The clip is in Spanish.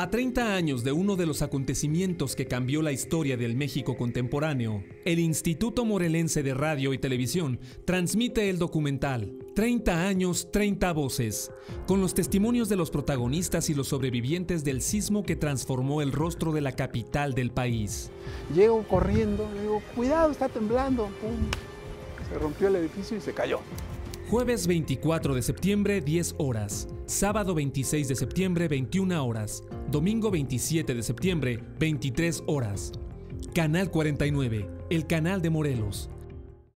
A 30 años de uno de los acontecimientos que cambió la historia del México contemporáneo, el Instituto Morelense de Radio y Televisión transmite el documental 30 años, 30 voces, con los testimonios de los protagonistas y los sobrevivientes del sismo que transformó el rostro de la capital del país. Llego corriendo, digo, cuidado, está temblando. Pum. Se rompió el edificio y se cayó. Jueves 24 de septiembre, 10 horas. Sábado 26 de septiembre, 21 horas. Domingo 27 de septiembre, 23 horas. Canal 49, el canal de Morelos.